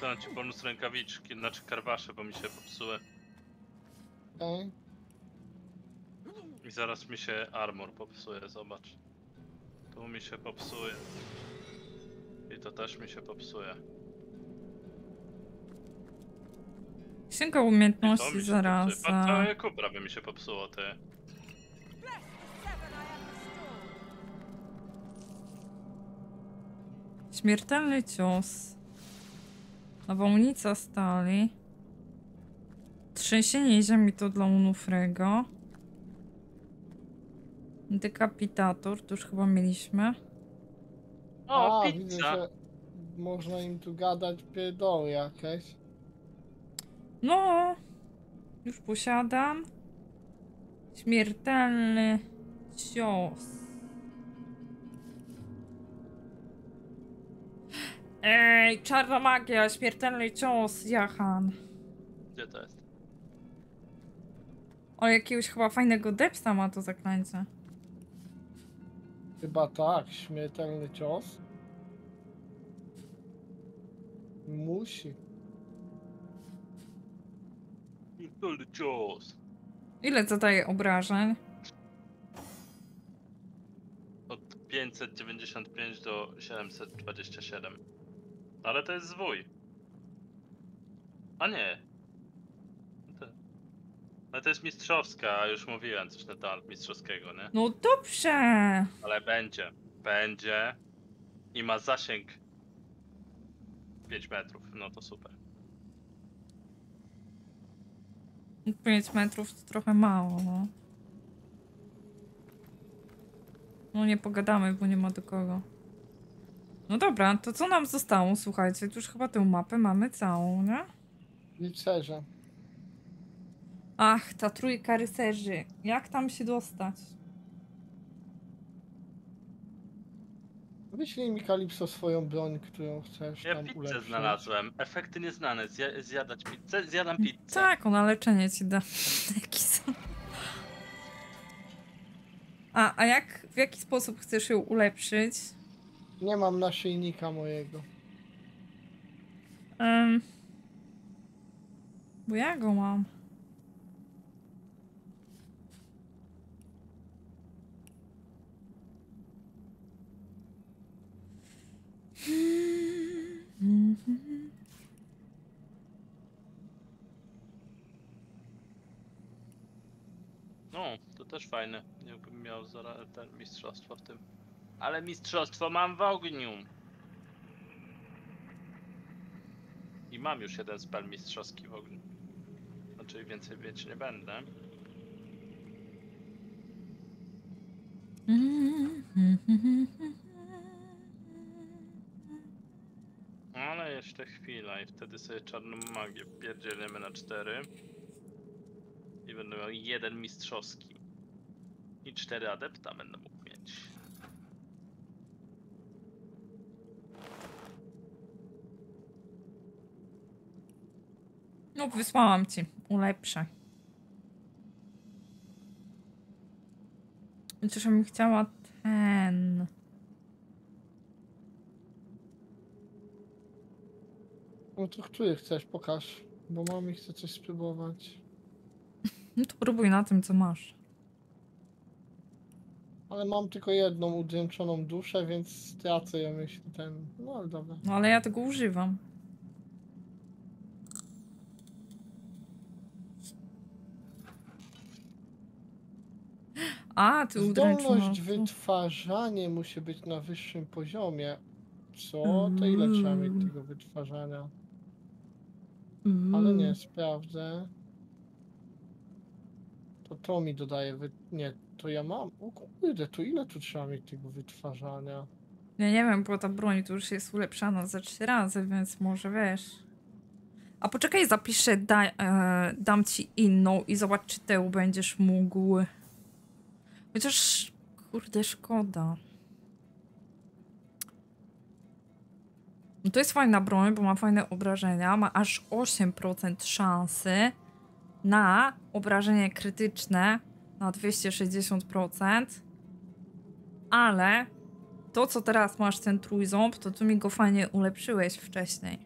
Wysyłam ci bonus rękawiczki, znaczy karwasze, bo mi się popsuły. Okej. I zaraz mi się armor popsuje, zobacz. Tu mi się popsuje. I to też mi się popsuje. Księga I to umiejętności mi się zaraz. popsuje. Całe kubra by mi się popsuło, ty. Śmiertelny cios. Nawałnica stali. Trzęsienie ziemi to dla Unufrego. Dekapitator, to już chyba mieliśmy. O, A, widzę, pizza! że można im tu gadać pierdoły jakieś. No, już posiadam. Śmiertelny cios. Ej, czarna magia, śmiertelny cios, Jahan. Gdzie to jest? O, jakiegoś chyba fajnego depsta ma to zaklęcie. Chyba tak, śmiertelny cios. Musi. Pierdolny cios. Ile zadaje obrażeń? Od 595 do 727. Ale to jest zwój. A nie. Ale to jest mistrzowska, a już mówiłem coś na temat mistrzowskiego, nie? No dobrze. Ale będzie. Będzie. I ma zasięg 5 metrów. No to super. 5 metrów to trochę mało, no. No nie pogadamy, bo nie ma do kogo. No dobra, to co nam zostało? Słuchajcie, tu już chyba tę mapę mamy całą, nie? Rycerze. Ach, ta trójka rycerzy. Jak tam się dostać? Wyślij mi Kalipso swoją broń, którą chcesz Ja tam pizzę ulepszyć. znalazłem. Efekty nieznane. Zja zjadać pizzę? Zjadam pizzę. Tak, ona leczenie ci da. Jaki są. A, a jak, w jaki sposób chcesz ją ulepszyć? Nie mam naszyjnika mojego. Em, bo ja go mam. No, to też fajne. Jakbym miał zara- ten mistrzostwo w tym. Ale mistrzostwo mam w ogniu. I mam już jeden spell mistrzowski w ogniu. Znaczy więcej mieć nie będę. Ale jeszcze chwila i wtedy sobie czarną magię pierdzielimy na cztery. I będę miał jeden mistrzowski. I cztery adepta będę mógł mieć. No, wysłałam ci. Ulepszę. Chociaż bym chciała ten. No to który chcesz? Pokaż. Bo mam i chcę coś spróbować. No to próbuj na tym, co masz. Ale mam tylko jedną udręczoną duszę, więc stracę ją jeśli ten... No ale dobra. No ale ja tego używam. A, ty udręczono. Zdolność wytwarzanie musi być na wyższym poziomie. Co? To ile trzeba mieć Mm. tego wytwarzania? Ale nie, sprawdzę. To to mi dodaje wy... Nie, to ja mam. O kurde, to ile tu trzeba mieć tego wytwarzania? Ja nie wiem, bo ta broń tu już jest ulepszana za trzy razy, więc może wiesz. A poczekaj, zapiszę, da, e, dam ci inną i zobacz, czy tę będziesz mógł. Chociaż, kurde, szkoda. No to jest fajna broń, bo ma fajne obrażenia. Ma aż 8% szansy na obrażenie krytyczne na 260%. Ale to, co teraz masz, ten trójząb, to tu mi go fajnie ulepszyłeś wcześniej.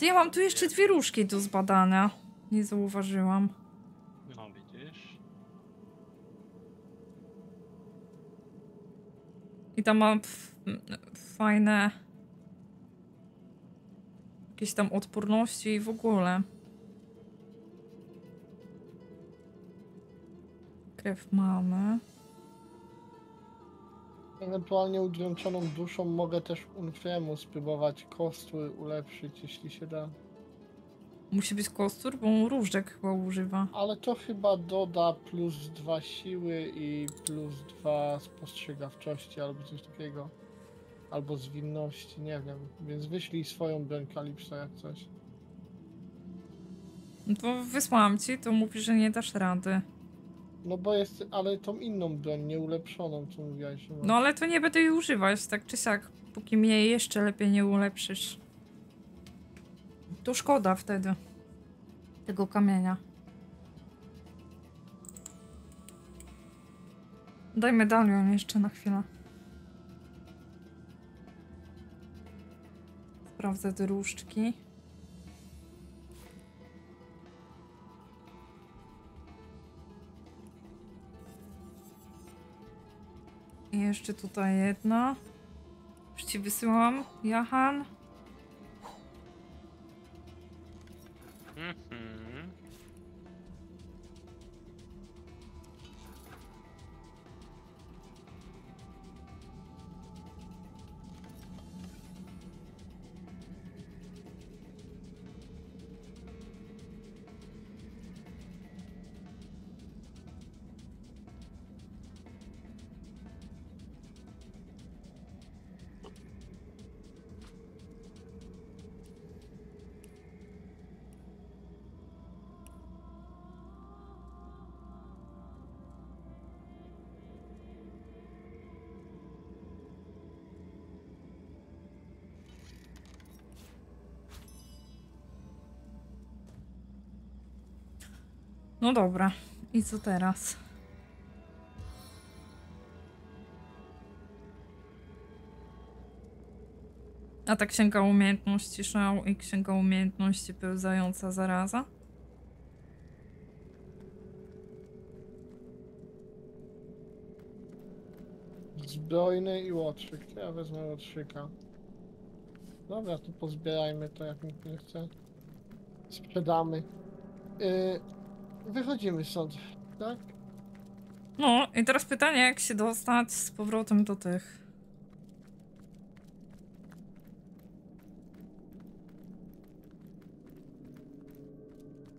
Ja mam tu jeszcze dwie różki do zbadania. Nie zauważyłam. I tam mam fajne jakieś tam odporności i w ogóle. Krew mamy. Ewentualnie udręczoną duszą mogę też Unfiemu spróbować kostły ulepszyć, jeśli się da. Musi być kostur, bo on różdżek chyba używa. Ale to chyba doda plus dwa siły i plus dwa spostrzegawczości albo coś takiego. Albo zwinności, nie wiem. Więc wyślij swoją broń Kalipsa jak coś. No to wysłałam ci, to mówi, że nie dasz rady. No bo jest, ale tą inną broń, nieulepszoną, co mówiłaś. masz. No ale to nie będę jej używać, tak czy siak, póki mnie jeszcze lepiej nie ulepszysz. To szkoda wtedy tego kamienia. Daj medalion jeszcze na chwilę. Sprawdzę te różdżki. I jeszcze tutaj jedna. Już ci wysyłam, Jahan. No dobra. I co teraz? A ta księga umiejętności szał i księga umiejętności pełzająca zaraza? Zbrojny i łotrzyk. Ja wezmę łotrzyka. Dobra, to pozbierajmy to, jak nikt nie chce. Sprzedamy. Yy, wychodzimy stąd, tak? No i teraz pytanie, jak się dostać z powrotem do tych.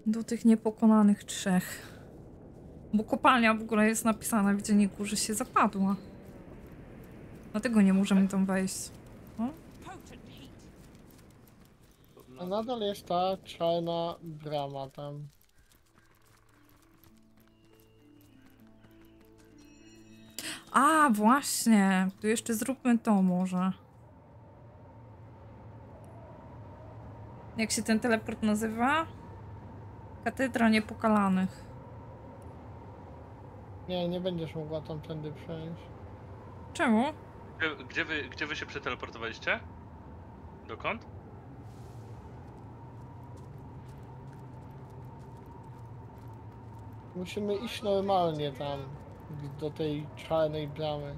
Do tych niepokonanych trzech. Bo kopalnia w ogóle jest napisana w dzienniku, że się zapadła. Dlatego nie możemy tam wejść. A nadal jest ta czarna brama tam. A, właśnie. To jeszcze zróbmy to może. Jak się ten teleport nazywa? Katedra Niepokalanych. Nie, nie będziesz mogła tamtędy przejść. Czemu? Gdzie, gdzie, wy, gdzie wy się przeteleportowaliście? Dokąd? Musimy iść normalnie tam, do tej czarnej bramy.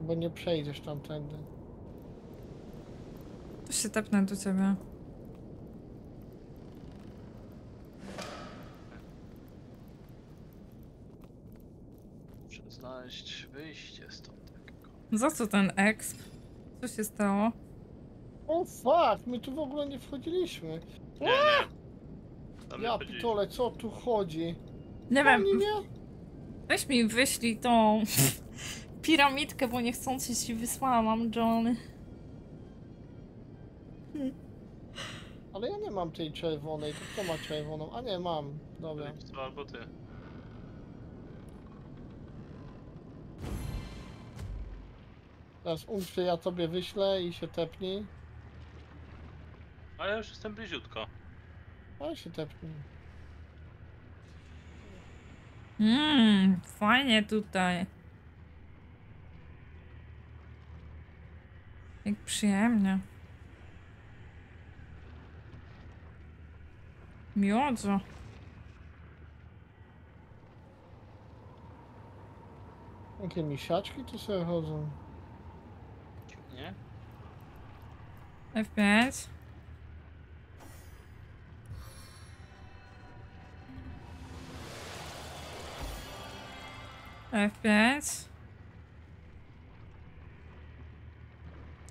Bo nie przejdziesz tamtędy. To się tepnę do ciebie. Muszę znaleźć wyjście stąd. takiego. Za co ten exp? Co się stało? O fuck, my tu w ogóle nie wchodziliśmy. Nie, nie. Tam nie Ja chodziliśmy. pitole, co tu chodzi? Nie wiem, Oni mnie? weź mi wyślij tą piramidkę, bo niechcący ci wysłałam, John. Ale ja nie mam tej czerwonej, to kto ma czerwoną? A nie, mam. Dobra. Co, albo ty. Teraz umrze, ja tobie wyślę i się tepnij. A ja już jestem bliziutko. A się tepnij. Mmm, fajnie tutaj. Jak przyjemnie. Miodzo. Jakie misiaczki tu sobie chodzą? Nie? F5. F5.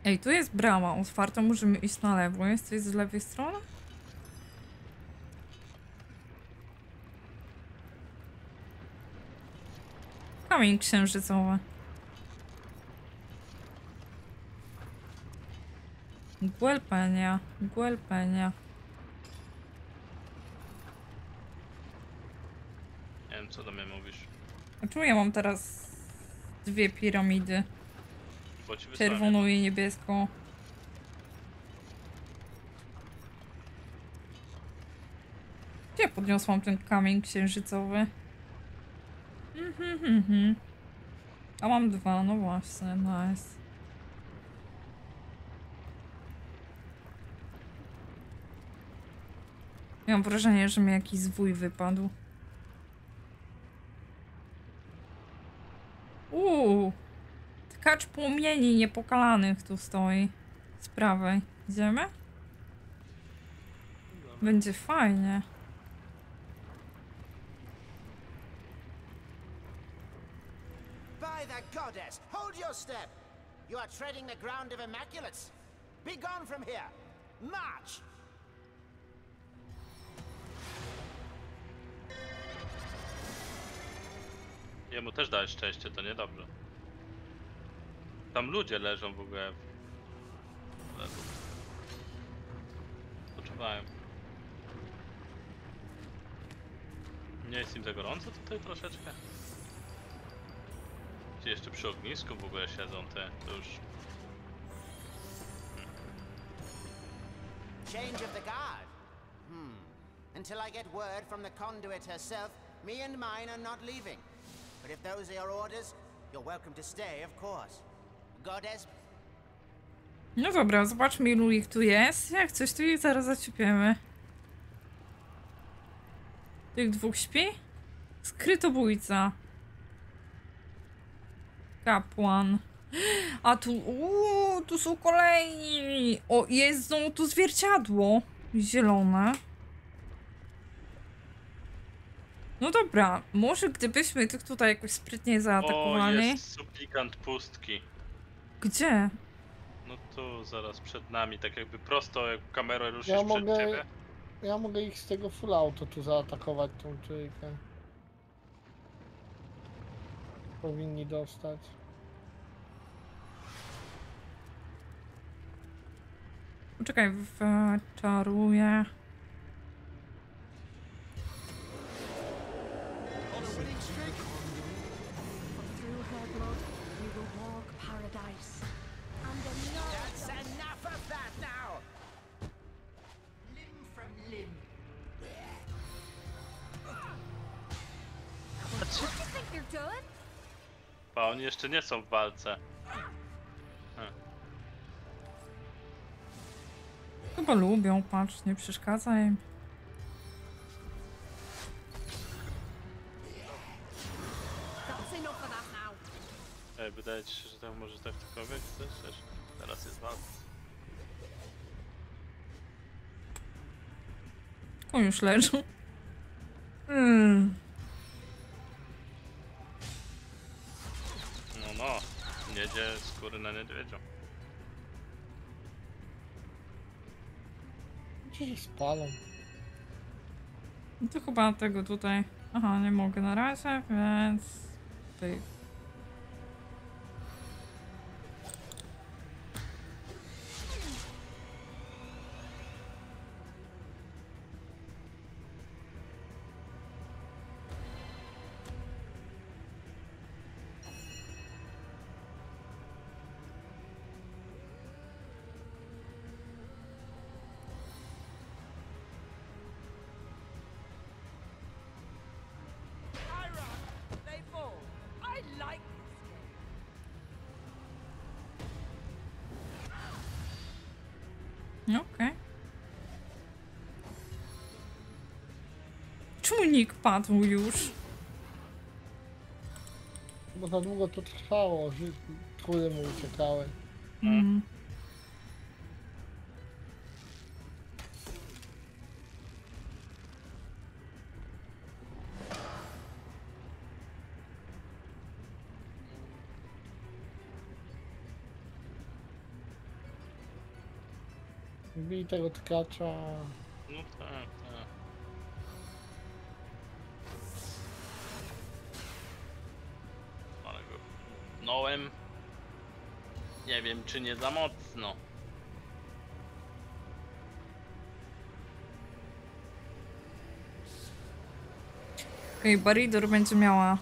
Ej, tu jest brama otwarta, możemy iść na lewo. Jest coś z lewej strony? Kamień księżycowy. Guelpenia, Guelpenia. Nie wiem co do mnie mówisz. A czemu ja mam teraz dwie piramidy? Czerwoną i niebieską. Gdzie podniosłam ten kamień księżycowy? Mhm, mhm. A mam dwa, no właśnie, nice. Miałam wrażenie, że mi jakiś zwój wypadł. Uuu, tkacz płomieni niepokalanych tu stoi. Z prawej. Idziemy? Będzie fajnie. By the goddess, hold your step! You are treading the ground of immaculates. Be gone from here! March! Jemu też dałeś szczęście, to niedobrze. Tam ludzie leżą w ogóle. w-. Spoczywają. Nie jest im za gorąco tutaj troszeczkę? Ci jeszcze przy ognisku w ogóle siedzą te, to już... Change of the guard. Hmm. Until I get word from the conduit herself, me and mine are not leaving. But if those are your orders, you're welcome to stay, of course. Goddess, No dobra, zobaczmy ilu ich tu jest. Jak coś, tu ich zaraz zaciepiemy. Tych dwóch śpi? Skrytobójca. Kapłan. A tu, uuu, tu są kolejni. O, jest znowu tu zwierciadło. Zielone. No dobra, może gdybyśmy tych tutaj jakoś sprytnie O, zaatakowali. jest suplikant pustki. Gdzie? No tu zaraz przed nami, tak jakby prosto jak kamerę ruszysz Ja przed mogę- ciebie. Ja mogę ich z tego full auto tu zaatakować tą trójkę. Powinni dostać. Poczekaj, wczaruję. A oni jeszcze nie są w walce. Chyba lubią, patrz, nie przeszkadza im. Ej, wydaje ci się, że tam może tak cokolwiek chcesz? Też Teraz jest walka. O, już leżą. Mm. No jedzie skóry na niedźwiedziu. Gdzie się spalą? No to chyba tego tutaj. Aha, nie mogę na razie, więc. Pyk. Silnik padł już. Bo za długo to trwało, że kule mu uciekały. Mm. Bij tego tkacza. Wiem, czy nie za mocno. Okej, Baridor będzie miała...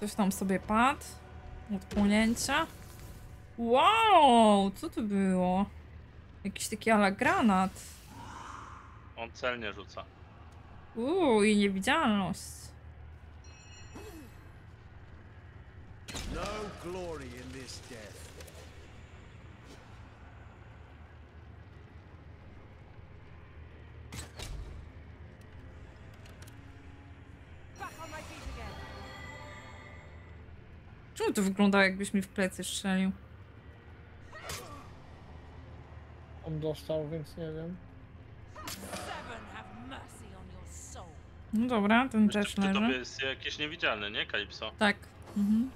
Coś tam sobie padł. Od płonięcia. Wow, co to było? Jakiś taki ala granat. On celnie rzuca. Uuu, i niewidzialność. Glory in this death. Back on my feet again. Czemu to wyglądało jakbyś mi w plecy strzelił? On dostał, więc nie wiem. Seven have mercy on your soul. No dobra, ten Jeszcze też leży. jest jakieś niewidzialne, nie, Kalipso? Tak. Mhm.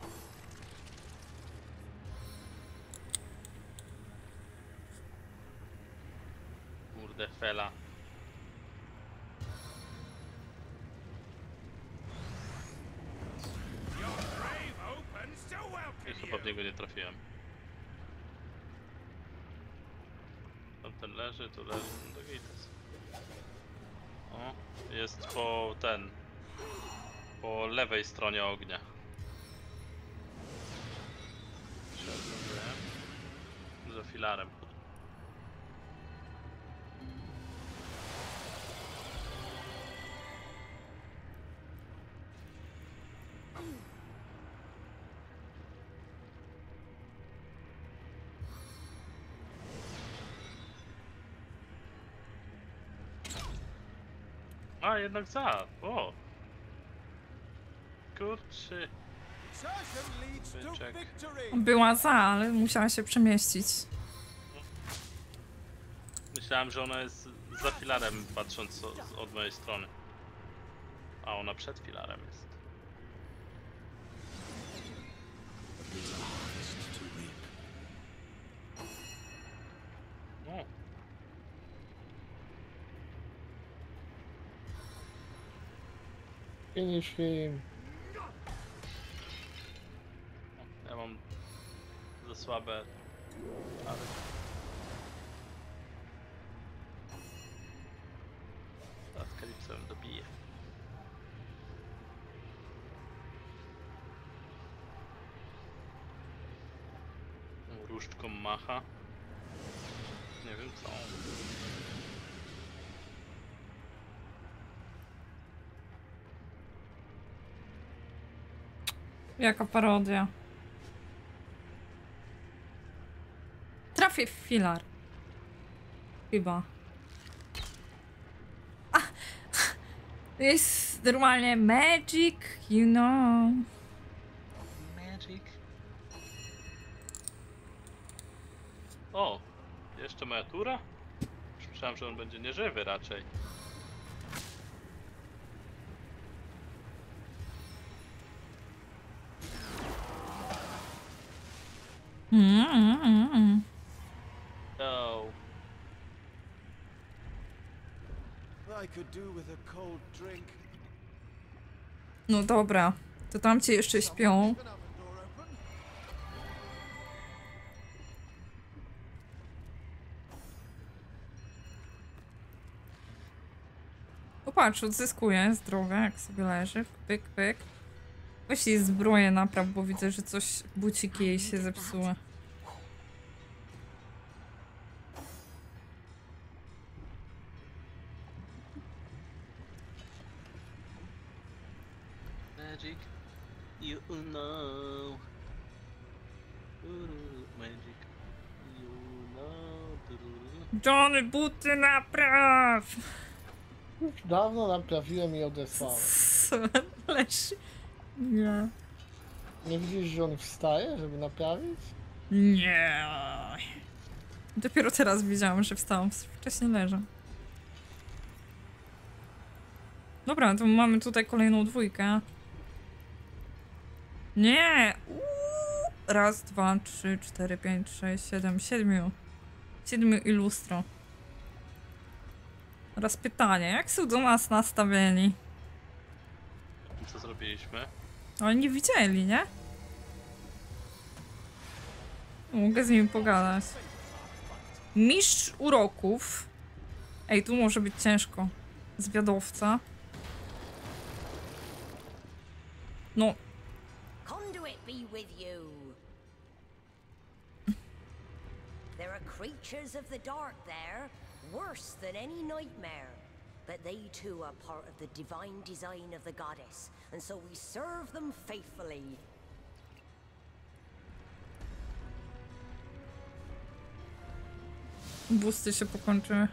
Kurde, fela. Your grave opens to welcome Jeszcze you. pewnie go nie trafiłem. Tamten leży, tu leży, no to gites. O, jest po ten. Po lewej stronie ognia. Za filarem. Jednak za. O. Kurczy. Była za, ale musiała się przemieścić. Myślałem, że ona jest za filarem, patrząc od mojej strony. A ona przed filarem jest. Finish him. ja mam za słabe. Ale... Teraz Kalipsem dobiję. Różdżką macha. Nie wiem co. Jaka parodia. Trafię w filar. Chyba. A! Jest normalnie magic, you know. Magic. O, jeszcze moja tura? Myślałem, że on będzie nieżywy raczej. Mm, mm, mm, mm. No. I could do with a cold drink. No dobra, to tamci jeszcze śpią. Popatrz, odzyskuje zdrowie, jak sobie leży. Pyk, pyk. Weź jej zbroję napraw, bo widzę, że coś, buciki jej się zepsuły. Magic. You know. Magic. You know. Johnny, buty napraw! Już dawno naprawiłem i odesłałem. Leży. Nie. Nie widzisz, że on wstaje, żeby naprawić? Nie. Dopiero teraz widziałam, że wstałam. Wcześniej leżę. Dobra, to mamy tutaj kolejną dwójkę. Nie! Uuu. Raz, dwa, trzy, cztery, pięć, sześć, siedem, siedmiu. Siedmiu i lustro. Teraz pytanie, jak są do nas nastawieni? Co zrobiliśmy? Oni nie widzieli, nie? Mogę z nimi pogadać. Mistrz uroków. Ej, tu może być ciężko. Zwiadowca. No, Conduit be with you. there are creatures of the dark there, worse than any nightmare. But they too are part of the divine design of the goddess, and so we serve them faithfully. busty się pokończyły.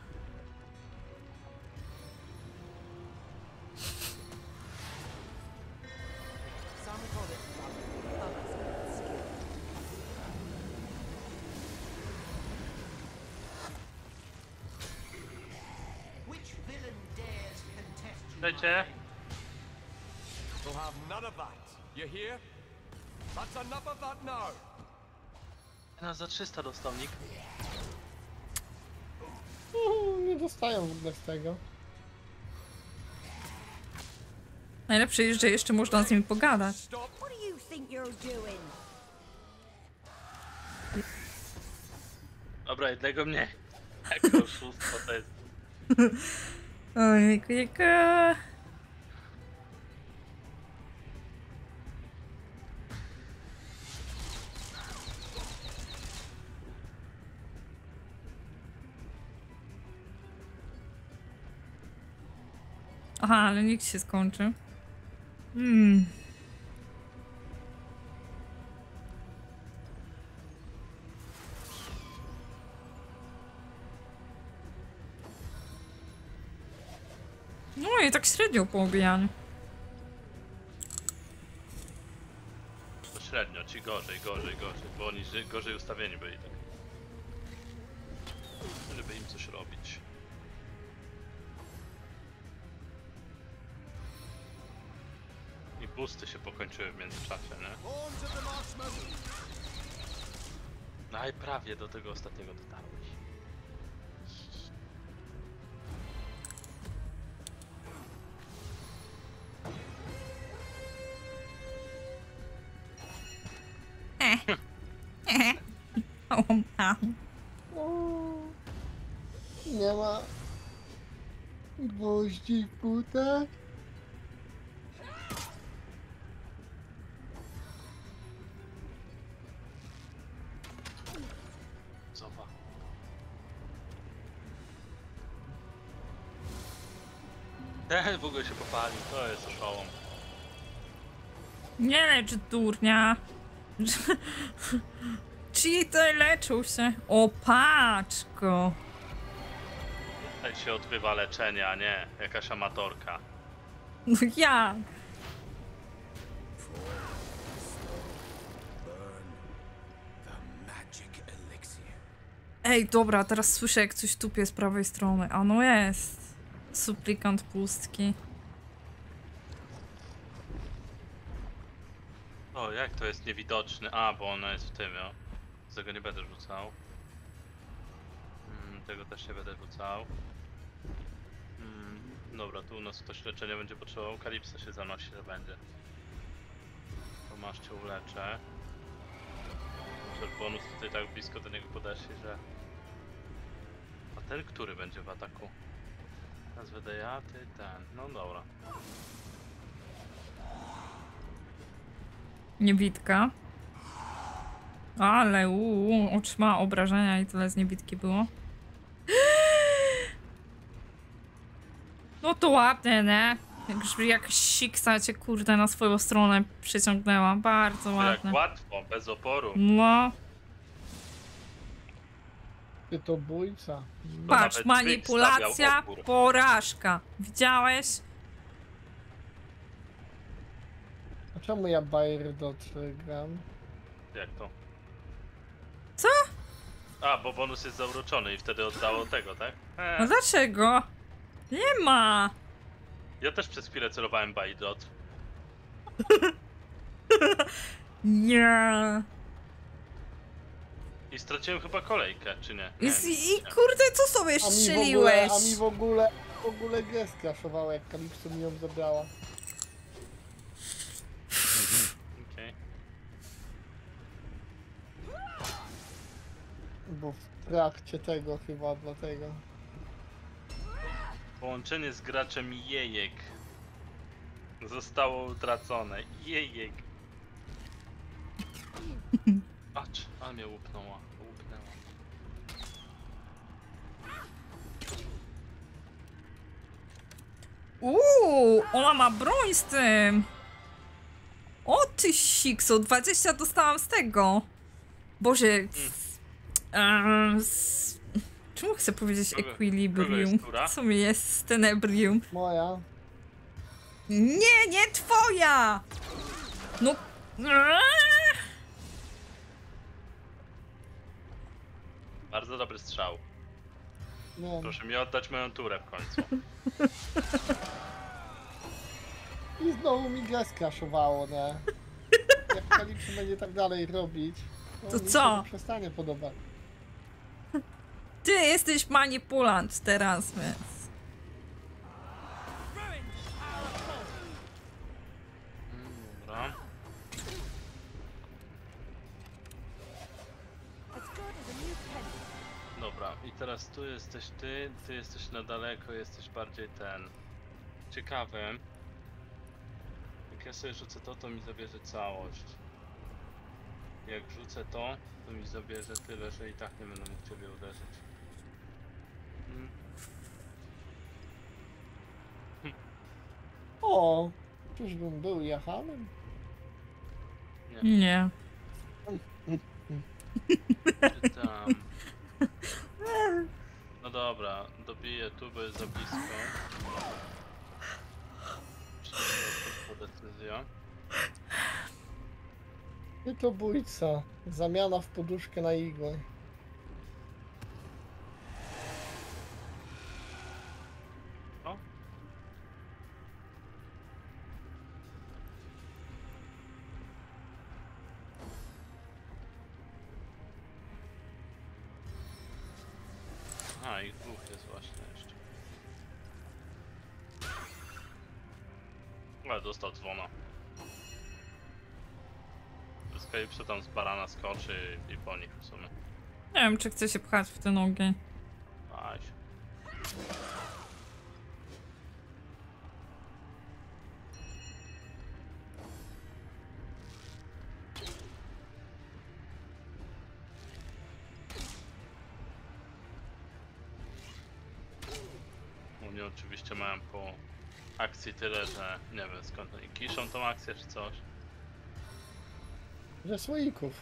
Now. no za 300 dostał nick. Uhu, nie dostają w ogóle z tego. Najlepsze jest, że jeszcze można z nimi pogadać. Stop. What do you think you're doing? Dobra, jednego mnie. Jak to oszustwo to jest. Ojejku, jejku. Aha, ale nikt się skończy. Hmm. No i tak średnio po obijaniu. To średnio, ci gorzej, gorzej, gorzej, bo oni gorzej ustawieni byli tak. Żeby im coś robić. Busty się pokończyły w międzyczasie, nie? No i prawie do tego ostatniego dotarłeś. Nie ma gwoździ w. Ten w ogóle się popalił, to jest oszołom. Nie lecz durnia. Cheater leczył się. O, paczko. Tutaj się odbywa leczenie, a nie jakaś amatorka. No jak? Ej, dobra, teraz słyszę jak coś tupie z prawej strony. A no jest. Suplikant pustki. O, jak to jest niewidoczny? A, bo ona jest w tym. Z tego nie będę rzucał. Mm, tego też nie będę rzucał. Mm, dobra, tu u nas ktoś leczenia będzie potrzebował. Kalipsa się zanosi, że będzie. To masz cię uleczę. Że bonus tutaj tak blisko do niego podeszli, że... A ten który będzie w ataku? Teraz będę ja, ty ten. No dobra. Niewidka. Ale uuu, otrzymała obrażenia i tyle z niewidki było. No to ładnie, nie? Jak, jak siksa cię kurde na swoją stronę przyciągnęła. Bardzo Jak ładne. łatwo, bez oporu. No. Ty to bójca. Patrz, manipulacja, porażka. Widziałeś? A czemu ja Bayer dotrzygam? Jak to? Co? A, bo bonus jest zauroczony i wtedy oddało tego, tak? No Eee, dlaczego? Nie ma. ja też przez chwilę celowałem Bajdot. Nie. I straciłem chyba kolejkę, czy nie? I, nie, I nie. kurde, co sobie A mi w ogóle, strzeliłeś? a mi w ogóle, w ogóle grę jak Kalipso mi ją zabrała. Okej. Bo w trakcie tego chyba, dlatego. Połączenie z graczem Jejek zostało utracone. Jejek. Acz, a mnie łupnęła. łupnęła. Uuu, ona ma broń z tym. O ty siksu, 20 dostałam z tego. Boże. Z, em, z, czemu chcę powiedzieć Kogo- kogo equilibrium? jest tura? Co mi jest z tenebrium? Moja. Nie, nie twoja! No. Bardzo dobry strzał. Nie. Proszę mi oddać moją turę w końcu. I znowu mi grę skraszowało, nie? Jak Kalipso będzie tak dalej robić, To mi się co? nie przestanie podobać. Ty jesteś manipulant teraz, więc. Teraz tu jesteś ty, ty jesteś na daleko, jesteś bardziej ten. Ciekawy. Jak ja sobie rzucę to, to mi zabierze całość. Jak rzucę to, to mi zabierze tyle, że i tak nie będę mógł ciebie uderzyć. Mm, O, czyżbym był Jahanem? Nie. Tam. No dobra, dobiję tu, bo jest za blisko. Była decyzja? Ty to bójca. Zamiana w poduszkę na igłę. Barana skoczy i po nich w sumie. Nie wiem, czy chcę się pchać w te nogi. Aś. Oni oczywiście mają po akcji tyle, że nie wiem skąd oni kiszą tą akcję czy coś. Że słoików.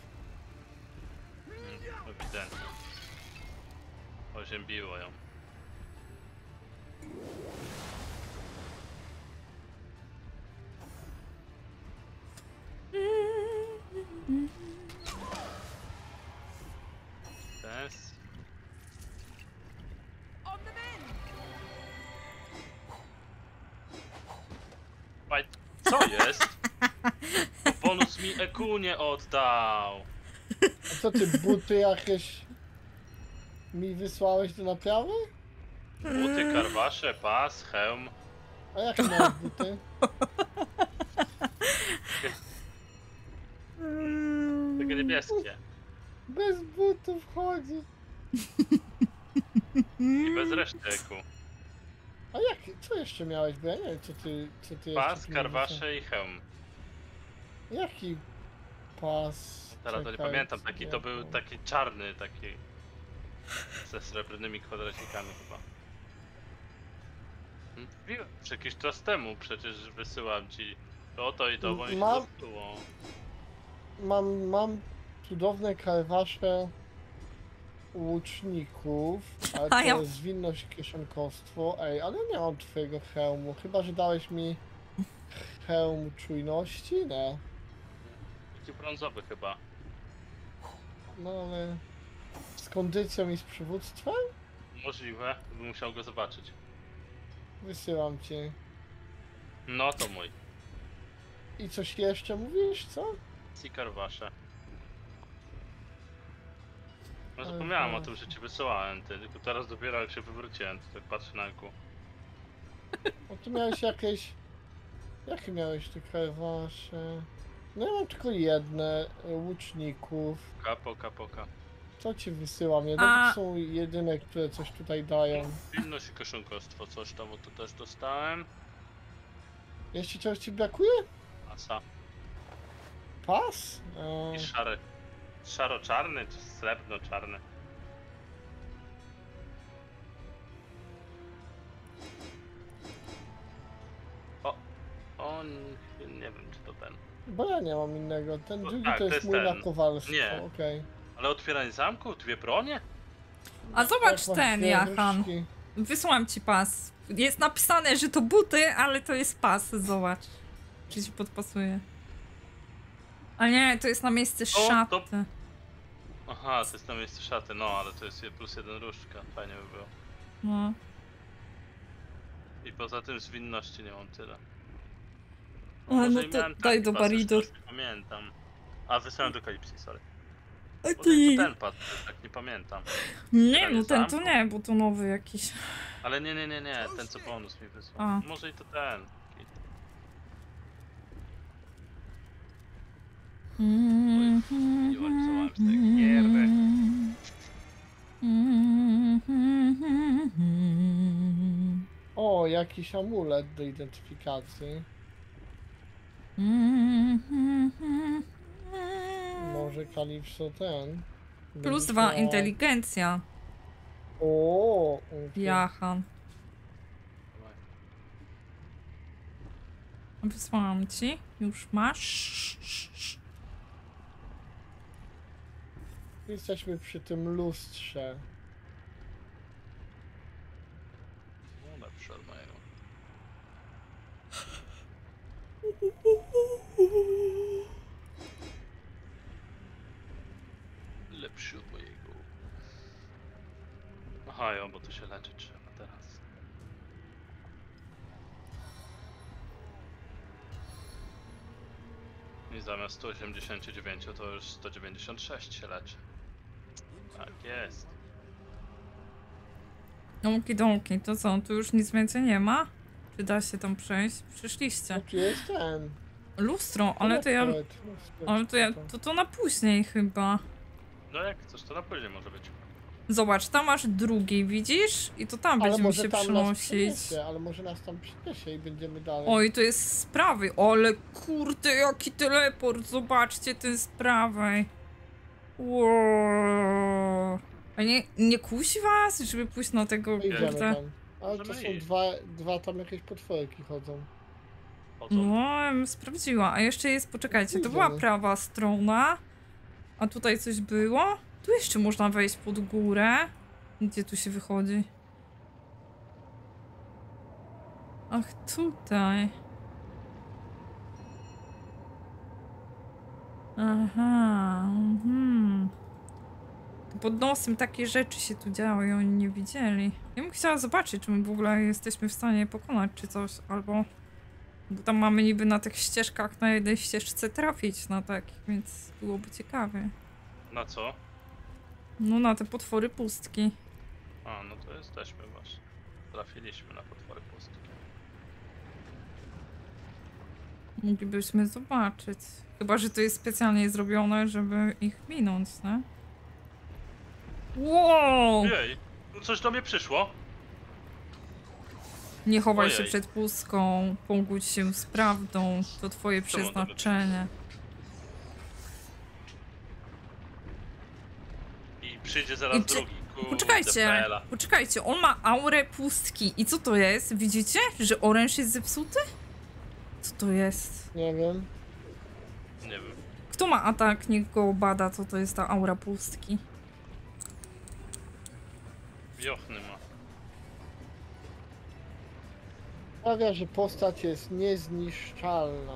Mm, ewidentnie. Oziębiło ją. EQ nie oddał. A co ty, buty jakieś mi wysłałeś do naprawy? Buty, karwasze, pas, hełm. A jakie masz buty? Takie niebieskie. Bez butów chodzi. I bez reszty EQ. A jak, co jeszcze miałeś? Bo ja nie wiem, co ty, co ty Pas, jeszcze karwasze i hełm. Jaki pas? Teraz to nie pamiętam, taki to był taki czarny, taki ze srebrnymi kwadracikami chyba. Hmm, Mówiłem, że jakiś czas temu przecież wysyłam ci to, to i to, bo mi się Mam- zepsuło. Mam, mam cudowne karwasze łuczników, ale to jest zwinność i kieszonkostwo. Ej, ale nie mam twojego hełmu, chyba że dałeś mi hełm czujności? Nie. Taki brązowy chyba. No ale z kondycją i z przywództwem? Możliwe, bym musiał go zobaczyć. Wysyłam ci. No to mój. I coś jeszcze mówisz, co? Seeker wasze. No zapomniałem o tym, że ci wysyłałem, ty, tylko teraz dopiero jak się wywróciłem, to tak patrzę na eku. No tu miałeś jakieś... Jakie miałeś te wasze? No ja mam tylko jedne, e, łuczników. Kapo, kapoka. Co ci wysyłam? Jedne A- to są jedyne, które coś tutaj dają. Pilność i koszunkostwo, coś tam, bo to też dostałem. Jeszcze czegoś ci brakuje? Asa. Pas? I E, szary. Szaro-czarny, czy srebrno-czarny? O, on, nie wiem czy to ten. Bo ja nie mam innego. Ten No drugi tak, to to jest mój ten. na kowalstwo. Nie. Okej. Ale otwieranie zamku, dwie bronie? A zobacz Tak, ten, właśnie, Jachan. Wysłałam ci pas. Jest napisane, że to buty, ale to jest pas. Zobacz. Czy ci podpasuje. A nie, to jest na miejsce O, szaty. to- Aha, to jest na miejscu szaty, no ale to jest je- plus jeden różdżka, fajnie by było. No. I poza tym zwinności nie mam tyle. Ale może no i to daj do Nie pamiętam. A wysłałem do Kalipsji, sorry. A ty... to ten pas, tak nie pamiętam. Nie, no ten to nie, bo to nowy jakiś. Ale nie, nie, nie, nie, ten co bonus mi wysłał. A. Może i to ten. Z tej gierdy. O, jakiś amulet do identyfikacji. Może Kalipso ten. Plus dwa miała- inteligencja. O, okej. Jachan. Wysłałam ci. Już masz. Jesteśmy przy tym lustrze. No lepszy od mojego. Lepszy od mojego. Aha, jo, bo to się leczy trzeba teraz. I zamiast 189 to już 196 się leczy. Tak jest. Okidoki, to co, tu już nic więcej nie ma? Czy da się tam przejść? Przyszliście. No tu jest ten. Lustro, ale to ja... Ale to ja... To to na później chyba. No jak chcesz, to na później może być. Zobacz, tam masz drugi, widzisz? I to tam Ale będziemy może się tam przynosić. przyniesie, ale może nas tam przyniesie i będziemy dalej. Oj, to jest z prawej. Ale kurde, jaki teleport. Zobaczcie ten z prawej. Wow. A nie, nie kusi was, żeby pójść na tego, kurde. Ale to są iść. dwa, dwa tam jakieś potworki chodzą. No, ja bym sprawdziła. A jeszcze jest, poczekajcie, to była prawa strona. A tutaj coś było? Tu jeszcze można wejść pod górę. Gdzie tu się wychodzi? Ach, tutaj. Aha, mhm. Pod nosem takie rzeczy się tu działy i oni nie widzieli. Ja bym chciała zobaczyć, czy my w ogóle jesteśmy w stanie pokonać, czy coś, albo... Bo tam mamy niby na tych ścieżkach, na jednej ścieżce trafić na takich, więc byłoby ciekawie. Na co? No na te potwory pustki. A, no to jesteśmy właśnie. Trafiliśmy na potwory pustki. Moglibyśmy zobaczyć. Chyba, że to jest specjalnie zrobione, żeby ich minąć, nie? Wow! Jej, no coś do mnie przyszło. Nie chowaj się Ojej. przed pustką, pogódź się z prawdą, to twoje przeznaczenie. I przyjdzie zaraz I czy- drugi. Kurde, Poczekajcie, poczekajcie, on ma aurę pustki. I co to jest? Widzicie, że oręż jest zepsuty? Co to jest? Nie wiem. Nie wiem. Kto ma atak, niech go bada, co to jest ta aura pustki. Jochny ma. Sprawia, że postać jest niezniszczalna.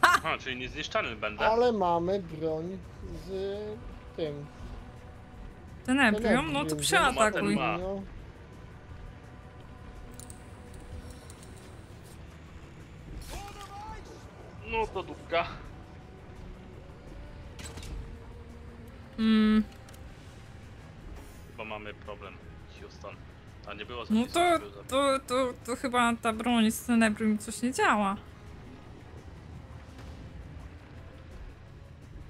Aha, czyli niezniszczalny będę. Ale mamy broń z tym. Tenebrium? No to Tenebrium, przeatakuj. Ma. No, No to dupka. Mm, Bo mamy problem, Houston. A nie było no to, to, to, to chyba ta broń z Tenebrium coś nie działa.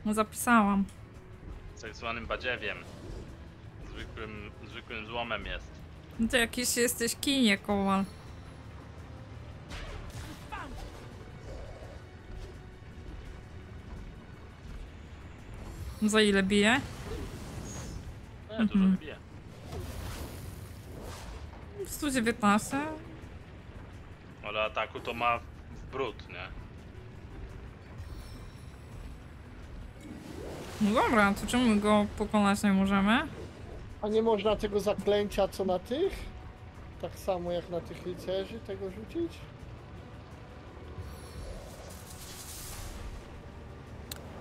No zapisałam. Z tak zwanym badziewiem. Zwykłym, zwykłym złomem jest. No to jakiś jesteś kinie, kowal. Za ile bije? Nie, dużo Mhm. bije. 119? Ale ataku to ma w brud, nie? No dobra, to czemu go pokonać nie możemy? A nie można tego zaklęcia co na tych? Tak samo jak na tych rycerzy tego rzucić?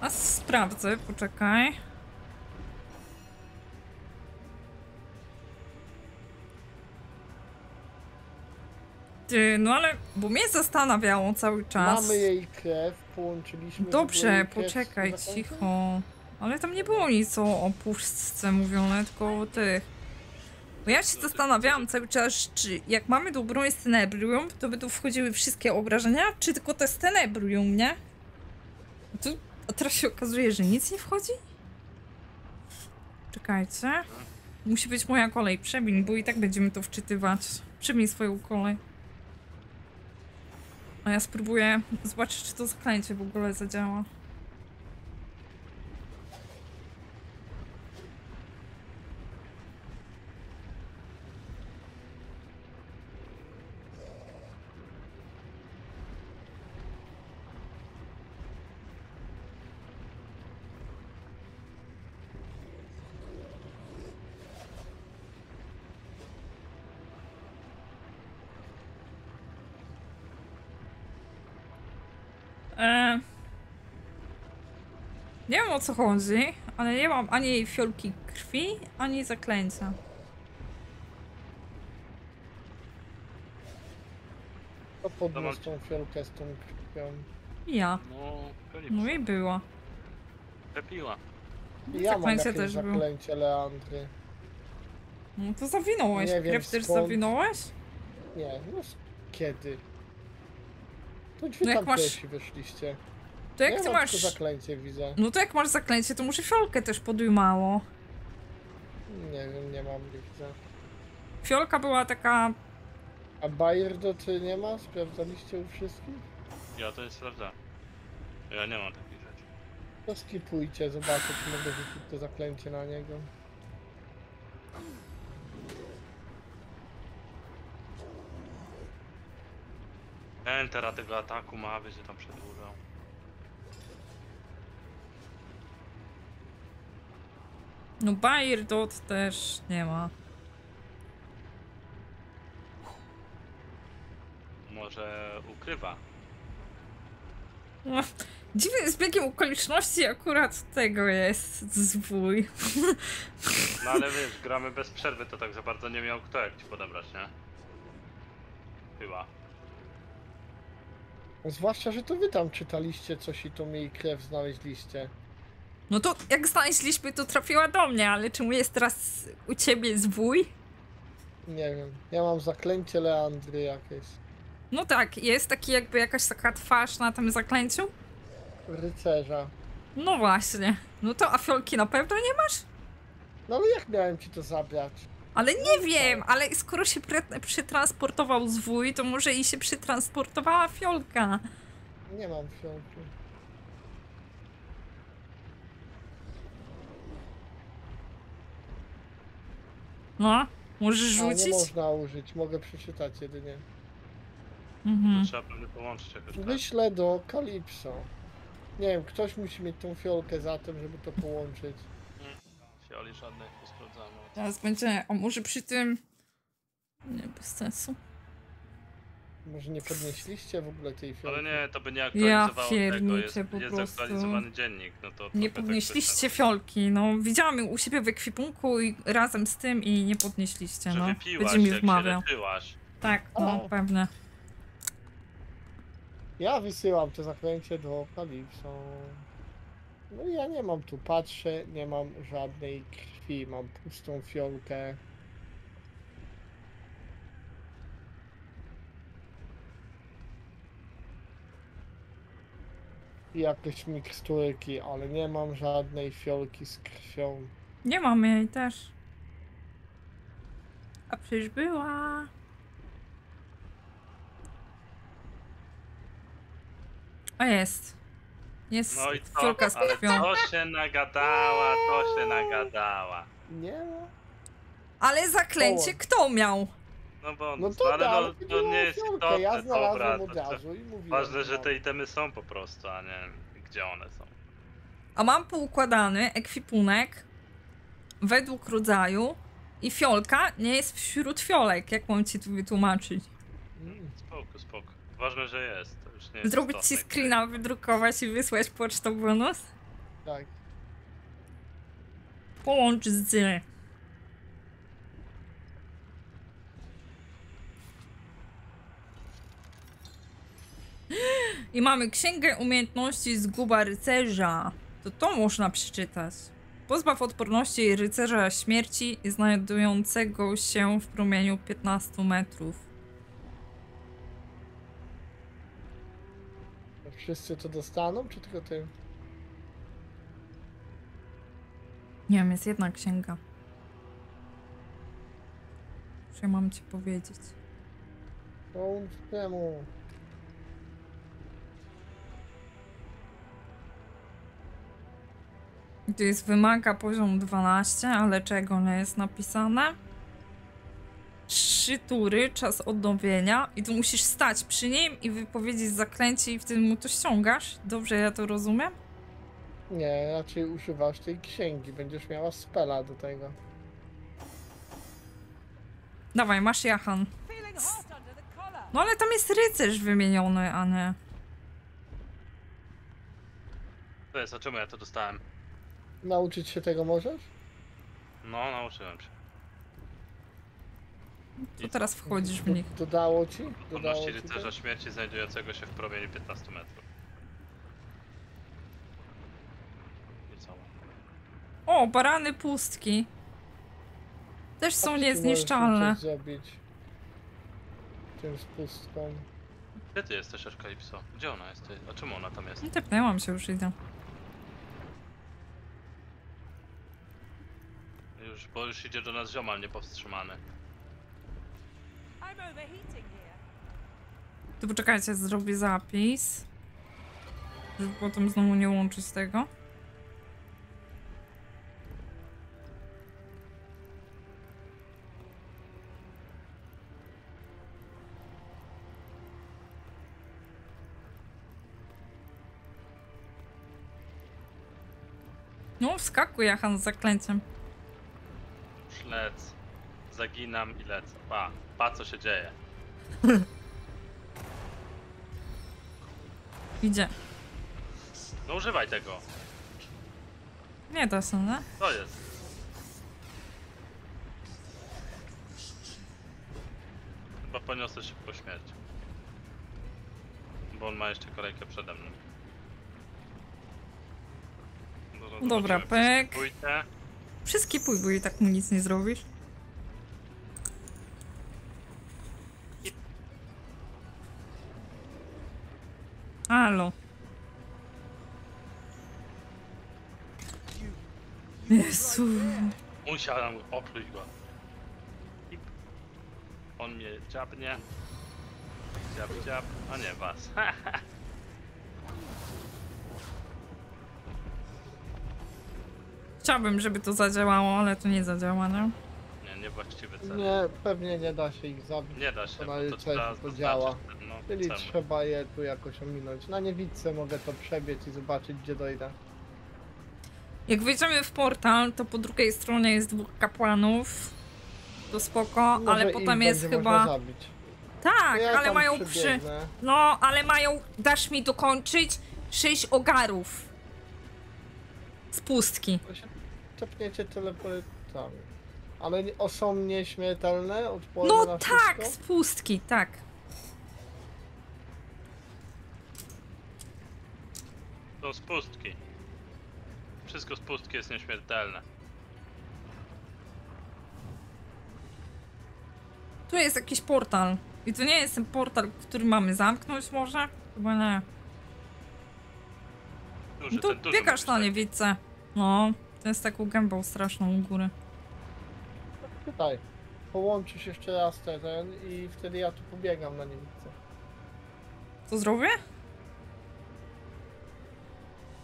A sprawdzę, poczekaj. Ty, no ale, bo mnie zastanawiało cały czas. Mamy jej krew, połączyliśmy. Dobrze, poczekaj, cicho. Ale tam nie było nic o, puszce mówione, tylko o tych. Bo ja się zastanawiałam cały czas, czy jak mamy tą broń z Tenebrium, to by tu wchodziły wszystkie obrażenia, czy tylko te z Tenebrium, nie? A, tu, a teraz się okazuje, że nic nie wchodzi? Czekajcie. Musi być moja kolej, przebiń, bo i tak będziemy to wczytywać. Przebiń swoją kolej. A ja spróbuję zobaczyć, czy to zaklęcie w ogóle zadziała. E... Nie wiem o co chodzi, ale nie mam ani fiolki krwi, ani zaklęcia. To podniósł tą fiolkę z tą krwią. Ja. No, No i była. Przepiła. Ja mam Zaklęcie jakieś też zaklęcie Leandry. No to zawinąłeś. Nie wiem Krew też skąd. zawinąłeś? Nie, no kiedy? To drzwi No jak tam masz- wyszliście. To jak ja ty mam masz... zaklęcie widzę. No to jak masz zaklęcie, to może fiolkę też podujmało. Nie wiem, nie mam, nie widzę. Fiolka była taka... A Bayerdo czy nie ma? Sprawdzaliście u wszystkich? Ja to jest sprawdza. Ja nie mam takich rzeczy. To skipujcie, zobaczę czy mogę rzucić to zaklęcie na niego. Entera tego ataku ma, będzie tam przedłużał. No Bayer Dot też nie ma. Może ukrywa. No, dziwnym zbiegiem okoliczności akurat tego jest zwój. No ale wiesz, gramy bez przerwy, to tak za bardzo nie miał kto jak ci podebrać, nie? Chyba. Zwłaszcza, że to wy tam czytaliście coś i to mi krew znaleźliście. No to jak znaleźliśmy, to trafiła do mnie, ale czemu jest teraz u ciebie zwój? Nie wiem, ja mam zaklęcie Leandry jakieś. No tak, jest taki jakby jakaś taka twarz na tym zaklęciu. Rycerza. No właśnie. No to afiolki na pewno nie masz? No ale jak miałem ci to zabrać? Ale nie wiem, ale skoro się przetransportował zwój, to może i się przetransportowała fiolka. Nie mam fiolki. No, możesz A, nie rzucić? można użyć, mogę przeczytać jedynie. Mhm. To trzeba pewnie połączyć jakoś tak. Wyślę do Kalipso. Nie wiem, ktoś musi mieć tą fiolkę za tym, żeby to połączyć. fioli żadnych posprawdzamy. Teraz będzie, a może przy tym... Nie, bez sensu. Może nie podnieśliście w ogóle tej fiolki? Ale nie, to by nie aktualizowało tego, jest, po jest prostu. aktualizowany dziennik, no to... Nie tak podnieśliście by- fiolki, no. Widziałam ją u siebie w ekwipunku i razem z tym i nie podnieśliście, Że no. wypiłaś, Będzie mi wmawiał. Tak, no, O. pewnie. Ja wysyłam to zaklęcie do Kalipso. No i ja nie mam tu, patrzę, nie mam żadnej krwi, mam pustą fiolkę. Jakieś miksturki, ale nie mam żadnej fiolki z krwią. Nie mam jej też. A przecież była. A jest. Jest No i co? fiolka z Ale krwią. to się nagadała, to się nagadała. Nie ma? Ale zaklęcie kto miał? No bo, No no to ale da, ale to chodziło nie jest istotne, Ja znalazłem dobra. od To, razu i mówiłem. ważne, że no. te itemy są po prostu, a nie gdzie one są. A mam poukładany ekwipunek według rodzaju i fiolka nie jest wśród fiolek. Jak mam ci tu wytłumaczyć? Mm. Spoko, spoko. Ważne, że jest. To już nie jest Zrobić ci screena, wydrukować i wysłać pocztą bonus? Tak. Połącz z. I mamy księgę umiejętności zguba rycerza. To to można przeczytać. Pozbaw odporności rycerza śmierci znajdującego się w promieniu 15 metrów. Wszyscy to dostaną, czy tylko ty? Nie wiem, jest jedna księga. Co ja mam ci powiedzieć? Połącz temu. Tu jest wymaga poziom 12, ale czego nie jest napisane? Trzy tury, czas odnowienia i tu musisz stać przy nim i wypowiedzieć zaklęcie i wtedy mu to ściągasz. Dobrze ja to rozumiem? Nie, raczej używasz tej księgi. Będziesz miała spela do tego. Dawaj, masz Jahan. No ale tam jest rycerz wymieniony, a nie... To jest, a czemu ja to dostałem? Nauczyć się tego możesz? No, nauczyłem się. To teraz wchodzisz w nich. Dodało ci? Dodało Odporności ci rycerza to? śmierci znajdującego się w promieniu 15 metrów. I co? O, barany pustki. Też są możesz niezniszczalne. coś zrobić. Tym z pustką. Gdzie ty jesteś, Apokalipso? Gdzie ona jest? Ty? A czemu ona tam jest? No, Tepnęłam się już, idę. Już, bo już idzie do nas ziomal niepowstrzymany. To poczekajcie, zrobię zapis. Żeby potem znowu nie łączyć tego. No, wskakuj Jahan z zaklęciem. Lecę. Zaginam i lecę. Pa, pa co się dzieje. Idzie. No używaj tego. Nie da się, nie? To jest. Chyba poniosę szybko śmierć. Bo on ma jeszcze kolejkę przede mną. No, Dobra, pyk. Pójdę. Przyskipuj, bo i tak mu nic nie zrobisz. Halo. Jezu. Musiałem opluć go. On mnie dziabnie. Dziab, dziab, a nie was. Chciałbym, żeby to zadziałało, ale to nie zadziała, no. nie, niewłaściwy cel. Nie, pewnie nie da się ich zabić. Nie da się, To bo to trzeba to działa. ten, no, Czyli cel. trzeba je tu jakoś ominąć. Na niewidce mogę to przebiec i zobaczyć gdzie dojdę. Jak wejdziemy w portal, to po drugiej stronie jest dwóch kapłanów. To spoko, Może ale potem jest chyba. Zabić. Tak, Ja ale mają przy. No, ale mają. Dasz mi dokończyć sześć ogarów. Z pustki. To się Czepniecie teleportami. Ale o, są nieśmiertelne? Odporne No na tak, z wszystko? pustki, tak. To z pustki. Wszystko z pustki jest nieśmiertelne. Tu jest jakiś portal. I to nie jest ten portal, który mamy zamknąć może? Chyba nie. Duży, No tu biegasz na niewidce. No, to jest taką gębą straszną u góry. Tutaj. Połączysz jeszcze raz ten i wtedy ja tu pobiegam na niewidce. Co zrobię?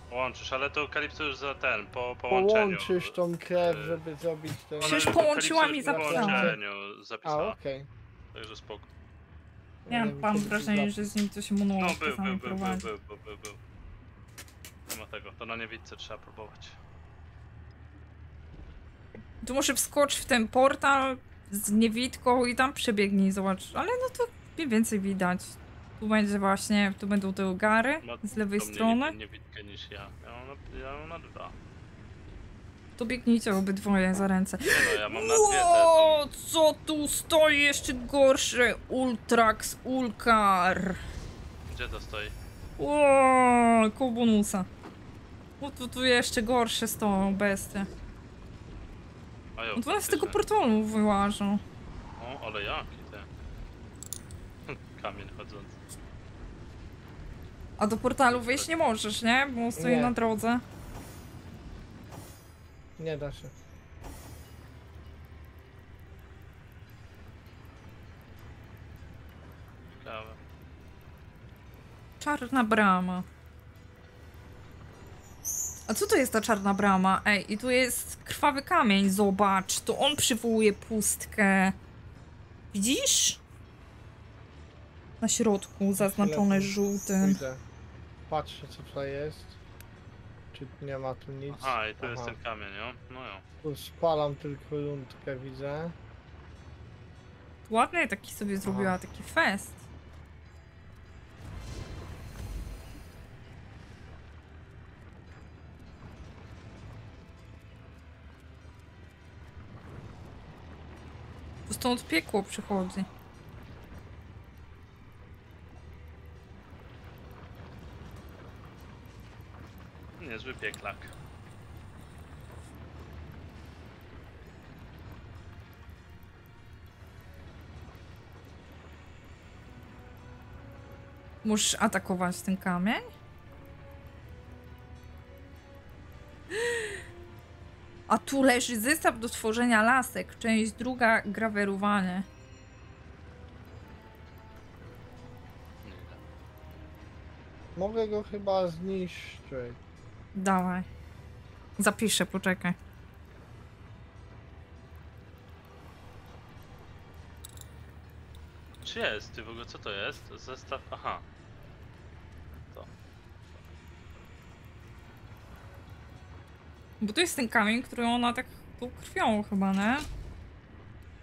Połączysz, ale to Kalipso już za ten, po połączeniu. Połączysz tą krew, e, żeby zrobić ten... Przecież Ale połączyła Kalipso mi już zapisała. A, okej. także spoko. Ja wiem, mam zapis. że z nim to się No monolog był, był, był, był, był, był, był. Nie ma tego, to na niewidce trzeba próbować. Tu muszę wskocz w ten portal z niewidką i tam przebiegnij, zobacz. Ale no to mniej więcej widać. Tu będzie właśnie, tu będą te ogary Ma z lewej strony. Nie, niewidkę niż ja. Ja mam na, ja mam na dwa. To biegnijcie obydwoje za ręce. Nie no, ja mam na dwie co tu stoi jeszcze gorsze? Ultrax Ulkar. Gdzie to stoi? Ło, koło bonusa. O, tu, tu jeszcze gorsze stoją bestie. A No to one z tego portalu wyłażą. O, ale jaki ten. Kamień chodzący. A do portalu wejść nie możesz, nie? Bo on stoi Nie. na drodze. Nie da się. Ciekawe. Czarna brama. A co to jest ta czarna brama? Ej, i tu jest krwawy kamień, zobacz. To on przywołuje pustkę. Widzisz? Na środku, zaznaczone Chwilę, żółtym. Pójdę. Patrzę co tutaj jest. Czy nie ma tu nic. Aha, i tu jest Aha. ten kamień, jo? No jo. Tu spalam tylko rundkę, widzę. Ładny taki sobie zrobiła, taki fest. Stąd piekło przychodzi. Niezły pieklak. Musisz atakować ten kamień? A tu leży zestaw do tworzenia lasek. Część druga wiem. Mogę go chyba zniszczyć. Dawaj. Zapiszę, poczekaj. Czy jest? Ty w ogóle co to jest? Zestaw. Aha. Bo to jest ten kamień, który ona tak tą krwią chyba, nie?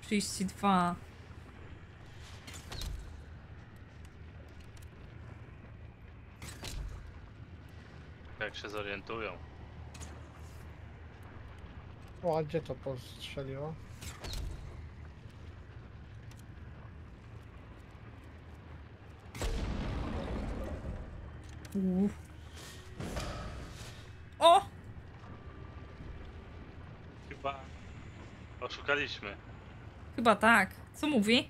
32. Jak się zorientują. O, a gdzie to postrzeliło? Uff. O! Chyba. Oszukaliśmy. Chyba tak. Co mówi?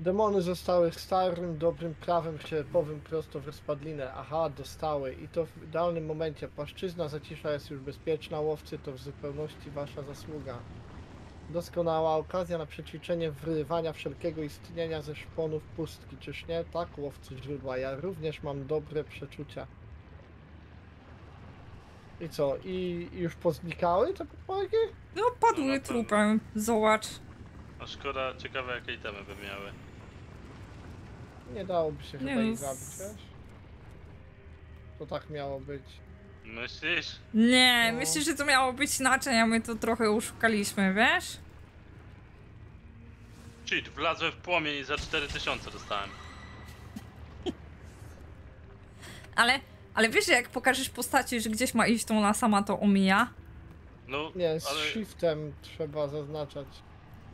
Demony zostały starym, dobrym prawem sierpowym prosto w rozpadlinę. Aha, dostały. I to w idealnym momencie. Płaszczyzna zacisza jest już bezpieczna. Łowcy to w zupełności wasza zasługa. Doskonała okazja na przećwiczenie wyrywania wszelkiego istnienia ze szponów pustki. Czyż nie? Tak, łowcy źródła. Ja również mam dobre przeczucia. I co? I już poznikały te potworki? No, No, padły na pewno. trupem. Zobacz. A szkoda, ciekawe jakie itemy by miały. Nie dałoby się Nie chyba no, ich z- zabić, wiesz? To tak miało być. Myślisz? Nie, No. myślisz, że to miało być inaczej, a my to trochę oszukaliśmy, wiesz? Cheat, wlazłem w płomień i za 4000 dostałem. Ale, ale wiesz, że jak pokażesz postaci, że gdzieś ma iść, to ona sama to omija? No, Nie, z ale shiftem trzeba zaznaczać,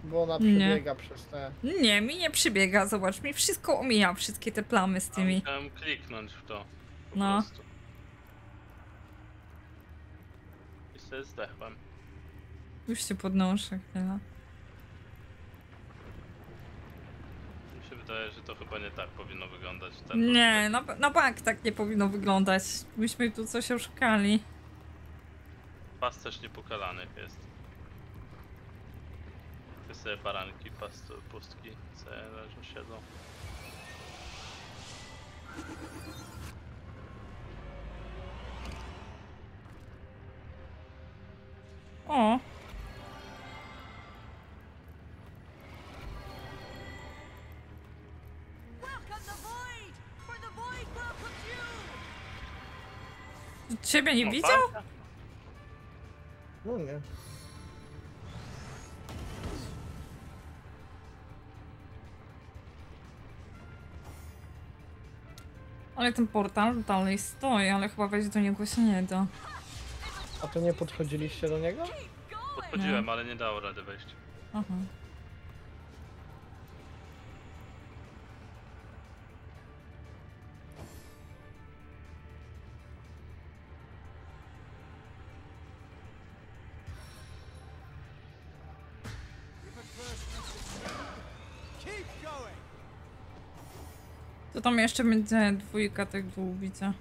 bo ona Nie. przebiega przez te... Nie, mi nie przybiega, zobacz, mi wszystko omija, wszystkie te plamy z tymi. musiałem kliknąć w to. Po No. prostu. I sobie zdechłem. Już się podnoszę chwilę. Mi się wydaje, że to chyba nie tak powinno wyglądać. Ten Nie, na, na bank tak nie powinno wyglądać. Myśmy tu coś oszukali. Pasterz niepokalanych jest. Ty sobie baranki, past, pustki, sobie leżą, siedzą. O, ciebie nie No, widział? tak? No nie. Ale ten portal dalej stoi, ale chyba wejść do niego się nie da. A to nie podchodziliście do niego? Podchodziłem, ale nie dało rady wejść. Aha. Tam jeszcze będzie dwójka tych dwóch widzę.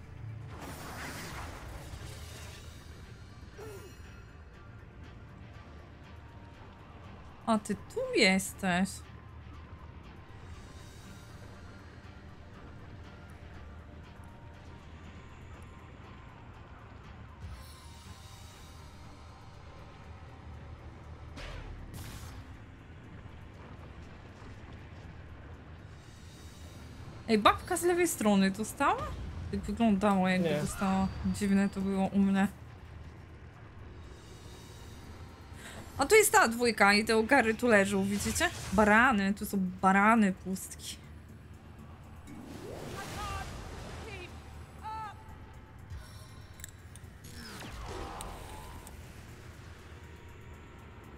A ty tu jesteś. Babka z lewej strony dostała? Tak wyglądało jakby Nie. dostała. Dziwne to było u mnie. A tu jest ta dwójka i te ogary tu leżą, widzicie? Barany, tu są barany pustki.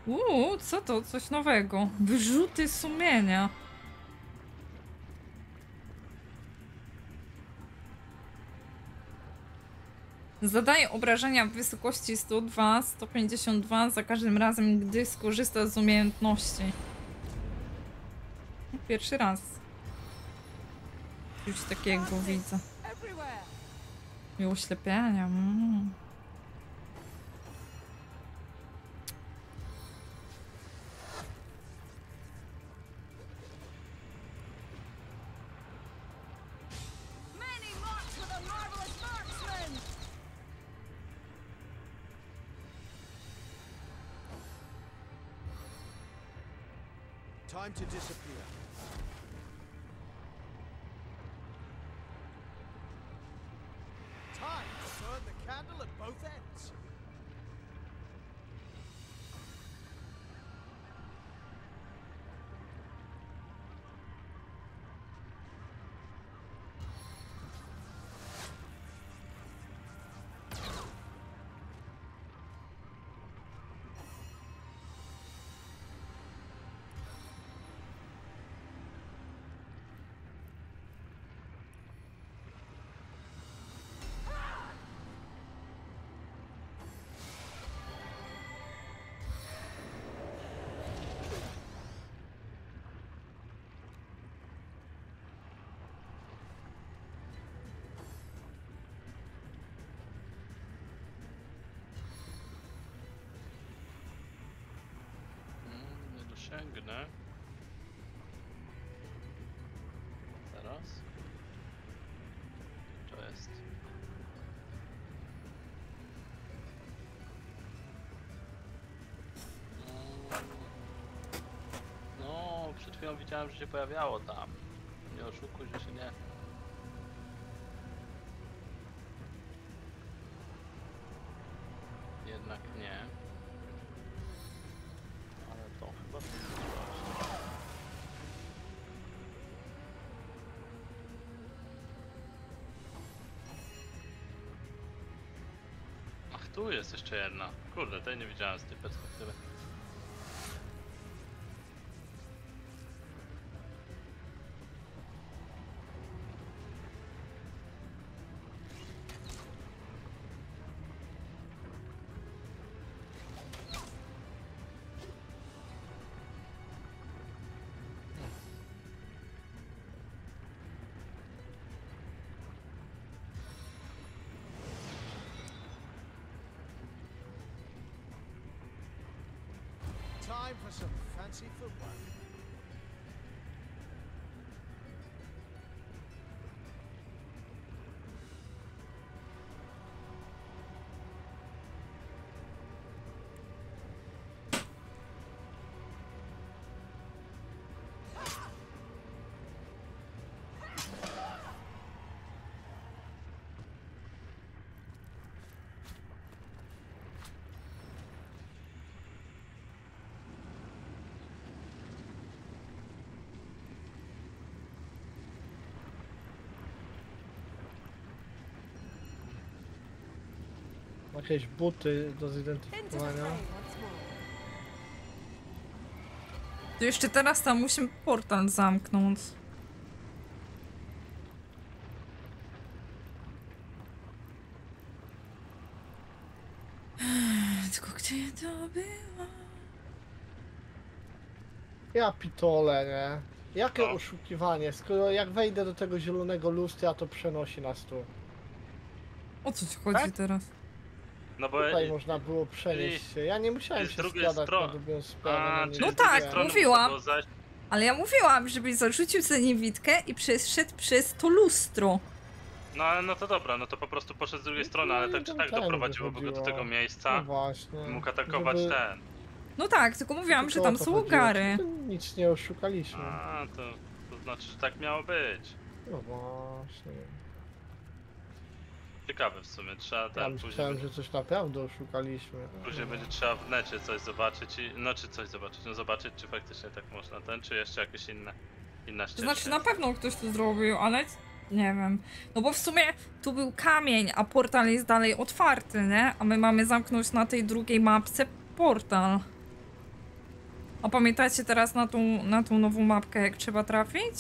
Uuu, co to? Coś nowego. Wyrzuty sumienia. Zadaje obrażenia w wysokości 102, 152 za każdym razem, gdy skorzysta z umiejętności. Pierwszy raz. Już takiego widzę. I oślepienia. Mm. Time to disappear. Dosięgnę. Teraz. To jest. No, przed chwilą widziałem, że się pojawiało tam. Nie oszukuj, że się nie. Tu jest jeszcze jedna. Kurde, tej nie widziałem z tej perspektywy. Jakieś buty do zidentyfikowania. To jeszcze teraz tam musimy portal zamknąć. Tylko gdzie to było? Ja pitole, nie? Jakie No. oszukiwanie, skoro jak wejdę do tego zielonego lustra, to przenosi nas tu. O co ci chodzi Tak? teraz? No bo... Tutaj można było przenieść się. Ja nie musiałem z się drugiej składać strony. na drugą. A, no czyli No z drugiej tak, strony mówiłam. było zajść- Ale ja mówiłam, żebyś zarzucił sobie niewidkę i przeszedł przez to lustro. No, ale no to dobra, no to po prostu poszedł z drugiej strony, ale tak czy tak doprowadziłoby go do tego No miejsca właśnie. i mógł atakować żeby- ten. No tak, tylko mówiłam, że tylko o tam to są chodziło. ogary. To Nic nie oszukaliśmy. A, to, to znaczy, że tak miało być. No właśnie. Ciekawe w sumie, trzeba Ja później, myślałem, będzie- że coś naprawdę oszukaliśmy. później będzie trzeba w necie coś zobaczyć i, no czy coś zobaczyć, no zobaczyć czy faktycznie tak można ten, czy jeszcze jakieś inne, inna To ścieżka. znaczy na pewno ktoś to zrobił, ale nie wiem. No bo w sumie tu był kamień, a portal jest dalej otwarty, nie? A my mamy zamknąć na tej drugiej mapce portal. A pamiętacie teraz na tą, na tą nową mapkę, jak trzeba trafić?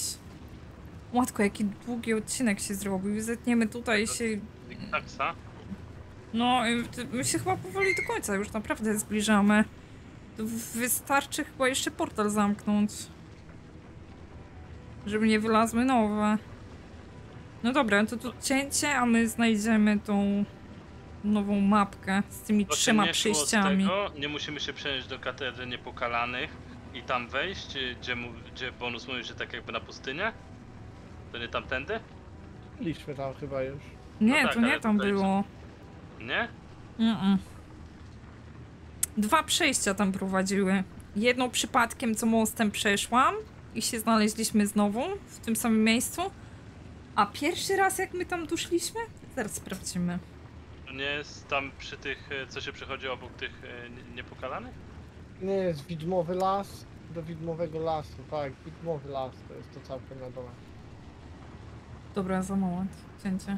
Matko, jaki długi odcinek się zrobił. Zetniemy tutaj się... Taksa? No, my się chyba powoli do końca już naprawdę zbliżamy. To Wystarczy chyba jeszcze portal zamknąć. Żeby nie wylazły nowe. No dobra, to tu cięcie, a my znajdziemy tą nową mapkę z tymi Właśnie trzema nie szło z przejściami. Tego, nie musimy się przenieść do katedry niepokalanych i tam wejść, gdzie, mu, gdzie bonus mówi, że tak jakby na pustynię? To nie tamtędy? Byliśmy tam chyba już. Nie, no tak, to nie tam było. Nie? Mm-mm. Dwa przejścia tam prowadziły. Jedno przypadkiem, co mostem przeszłam i się znaleźliśmy znowu w tym samym miejscu. A pierwszy raz, jak my tam doszliśmy? Zaraz sprawdzimy. To nie jest tam przy tych, y, co się przechodzi obok tych nie- niepokalanych? Nie jest widmowy las do widmowego lasu, tak, widmowy las to jest to całkiem na dole. Dobra, za moment. Cięcie.